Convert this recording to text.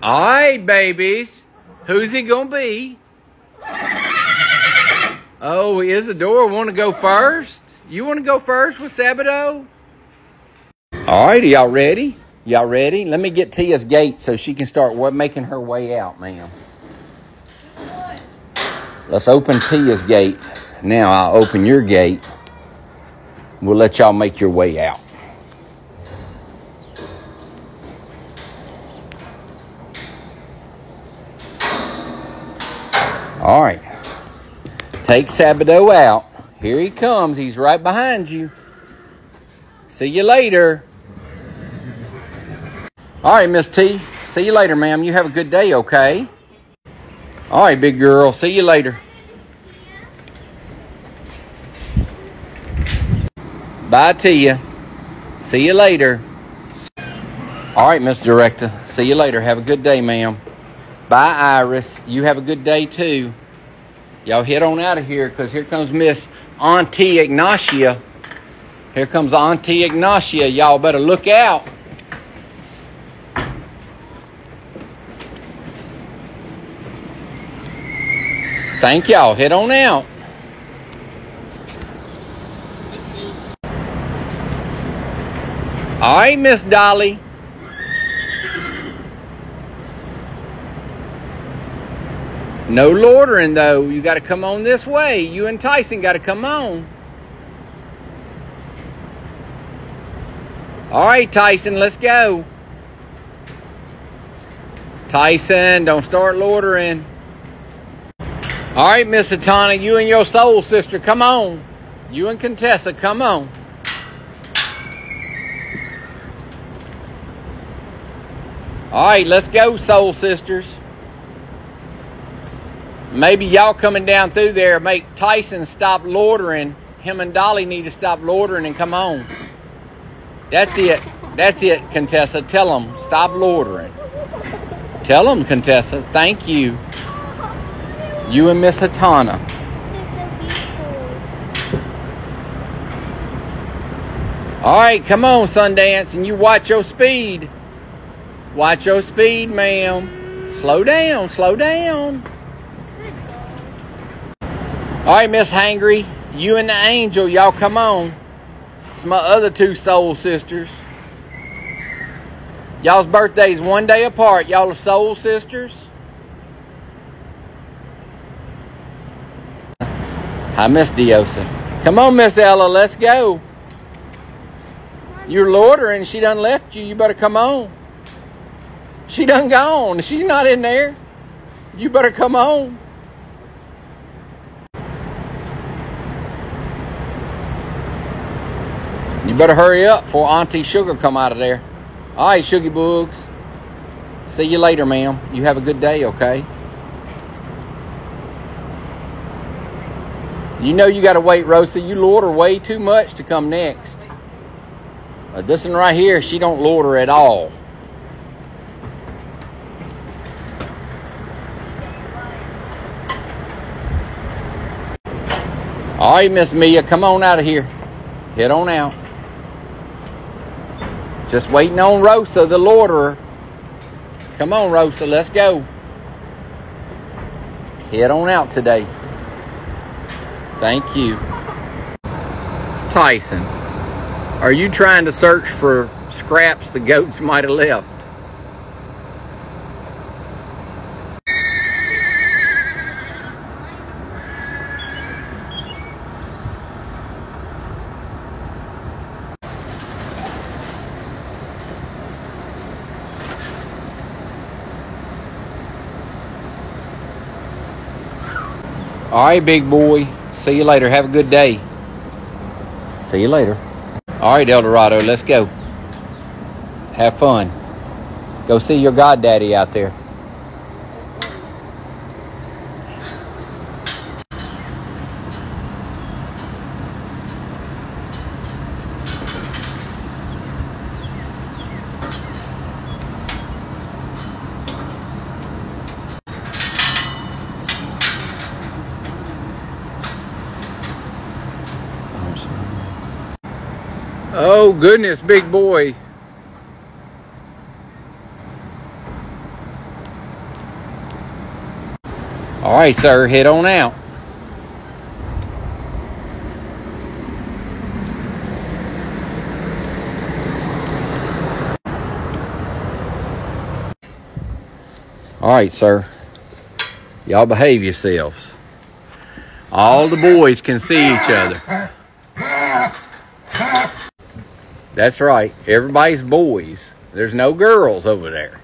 All right, babies. Who's he gonna be? Oh, Isadora want to go first? You want to go first with Sabado? All right, y'all ready? Y'all ready? Let me get Tia's gate so she can start making her way out, ma'am. Let's open Tia's gate. Now I'll open your gate. We'll let y'all make your way out. All right. Take Sabado out. Here he comes. He's right behind you. See you later. All right, Miss T. See you later, ma'am. You have a good day, okay? All right, big girl. See you later. Bye to you. See you later. All right, Miss Director. See you later. Have a good day, ma'am. Bye, Iris. You have a good day, too. Y'all head on out of here because here comes Miss Auntie Ignacia. Here comes Auntie Ignacia. Y'all better look out. Thank y'all. Head on out. All right, Miss Dolly. No loitering though. You got to come on this way. You and Tyson got to come on. All right, Tyson, let's go. Tyson, don't start loitering. All right, Miss Atana, you and your soul sister, come on. You and Contessa, come on. All right, let's go, soul sisters. Maybe y'all coming down through there make Tyson stop loitering. Him and Dolly need to stop loitering and come on. That's it. That's it, Contessa. Tell them, stop loitering. Tell them, Contessa. Thank you. You and Miss Hatana. All right, come on, Sundance, and you watch your speed. Watch your speed, ma'am. Slow down, slow down. All right, Miss Hangry, you and the angel, y'all come on. It's my other two soul sisters. Y'all's birthdays one day apart. Y'all are soul sisters. Hi, Miss Diosa. Come on, Miss Ella, let's go. You're loitering. She done left you. You better come on. She done gone. She's not in there. You better come on. Better hurry up before Auntie Sugar come out of there. All right, Sugar Boogs. See you later, ma'am. You have a good day, okay? You know you got to wait, Rosa. You loiter way too much to come next. Uh, this one right here, she don't loiter at all. All right, Miss Mia, come on out of here. Head on out. Just waiting on Rosa, the loiterer. Come on, Rosa, let's go. Head on out today. Thank you. Tyson, are you trying to search for scraps the goats might have left? All right, big boy. See you later. Have a good day. See you later. All right, Eldorado, let's go. Have fun. Go see your goddaddy out there. Oh goodness, big boy. All right, sir, head on out. All right, sir. Y'all behave yourselves. All the boys can see each other. That's right. Everybody's boys. There's no girls over there.